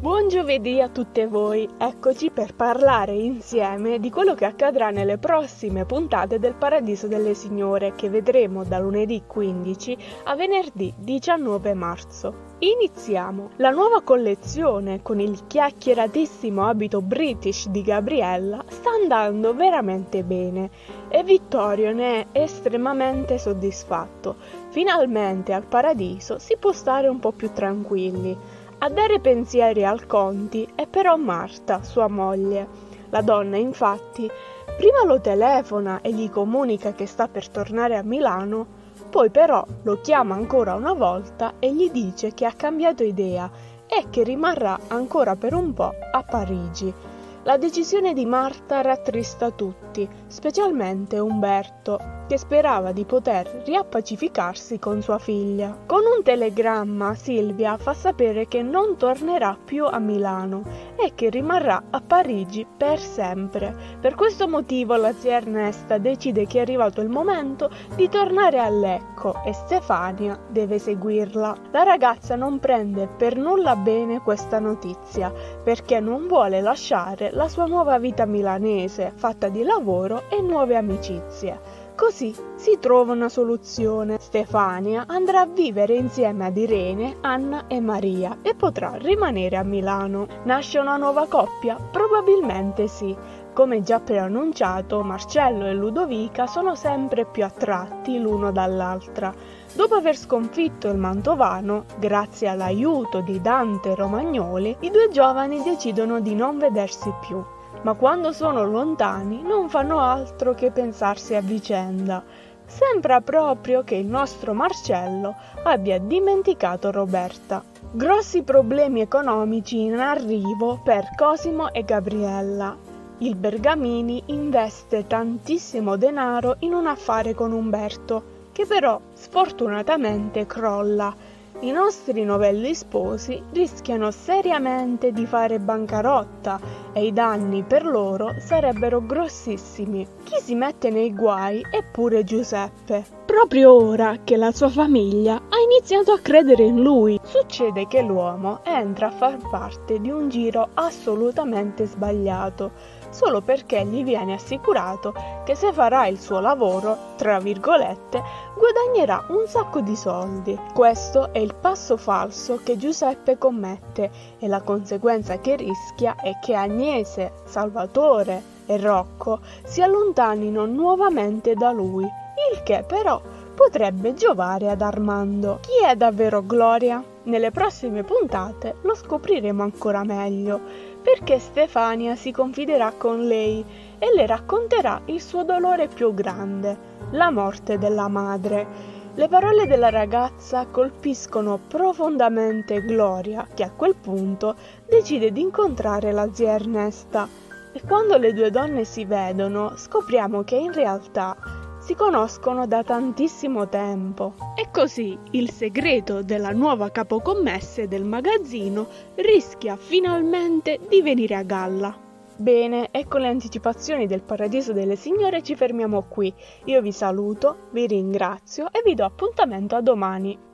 Buon giovedì a tutte voi, eccoci per parlare insieme di quello che accadrà nelle prossime puntate del Paradiso delle Signore che vedremo da lunedì 15 a venerdì 19 marzo. Iniziamo! La nuova collezione con il chiacchieratissimo abito british di Gabriella sta andando veramente bene e Vittorio ne è estremamente soddisfatto. Finalmente al Paradiso si può stare un po' più tranquilli. A dare pensieri al Conti è però Marta, sua moglie. La donna, infatti, prima lo telefona e gli comunica che sta per tornare a Milano, poi però lo chiama ancora una volta e gli dice che ha cambiato idea e che rimarrà ancora per un po' a Parigi. La decisione di Marta rattrista tutti, specialmente Umberto, che sperava di poter riappacificarsi con sua figlia. Con un telegramma Silvia fa sapere che non tornerà più a Milano e che rimarrà a Parigi per sempre. Per questo motivo la zia Ernesta decide che è arrivato il momento di tornare a Lecco e Stefania deve seguirla. La ragazza non prende per nulla bene questa notizia perché non vuole lasciare la sua nuova vita milanese fatta di lavoro e nuove amicizie. Così si trova una soluzione. Stefania andrà a vivere insieme ad Irene, Anna e Maria e potrà rimanere a Milano. Nasce una nuova coppia? Probabilmente sì. Come già preannunciato, Marcello e Ludovica sono sempre più attratti l'uno dall'altra. Dopo aver sconfitto il Mantovano, grazie all'aiuto di Dante Romagnoli, i due giovani decidono di non vedersi più ma quando sono lontani non fanno altro che pensarsi a vicenda. Sembra proprio che il nostro Marcello abbia dimenticato Roberta. Grossi problemi economici in arrivo per Cosimo e Gabriella. Il Bergamini investe tantissimo denaro in un affare con Umberto, che però sfortunatamente crolla i nostri novelli sposi rischiano seriamente di fare bancarotta e i danni per loro sarebbero grossissimi. Chi si mette nei guai è pure Giuseppe. Proprio ora che la sua famiglia ha iniziato a credere in lui, succede che l'uomo entra a far parte di un giro assolutamente sbagliato solo perché gli viene assicurato che se farà il suo lavoro, tra virgolette, guadagnerà un sacco di soldi. Questo è il passo falso che Giuseppe commette e la conseguenza che rischia è che Agnese, Salvatore e Rocco si allontanino nuovamente da lui, che però potrebbe giovare ad Armando. Chi è davvero Gloria? Nelle prossime puntate lo scopriremo ancora meglio perché Stefania si confiderà con lei e le racconterà il suo dolore più grande, la morte della madre. Le parole della ragazza colpiscono profondamente Gloria, che a quel punto decide di incontrare la zia Ernesta. E quando le due donne si vedono, scopriamo che in realtà si conoscono da tantissimo tempo. E così il segreto della nuova capocommesse del magazzino rischia finalmente di venire a galla. Bene, e con le anticipazioni del Paradiso delle Signore ci fermiamo qui. Io vi saluto, vi ringrazio e vi do appuntamento a domani.